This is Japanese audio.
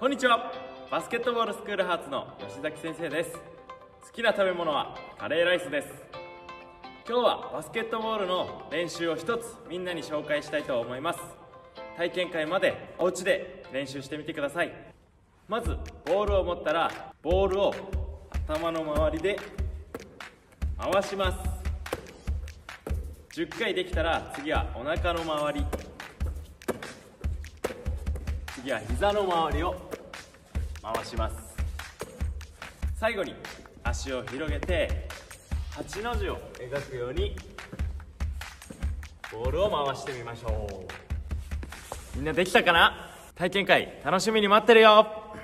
こんにちは。バスケットボールスクールハーツの吉崎先生です。好きな食べ物はカレーライスです。今日はバスケットボールの練習を一つみんなに紹介したいと思います。体験会までお家で練習してみてください。まずボールを持ったらボールを頭の周りで回します。10回できたら次はお腹の周り。次は膝の周りをします。最後に足を広げて8の字を描くようにボールを回してみましょう。みんなできたかな？体験会楽しみに待ってるよ。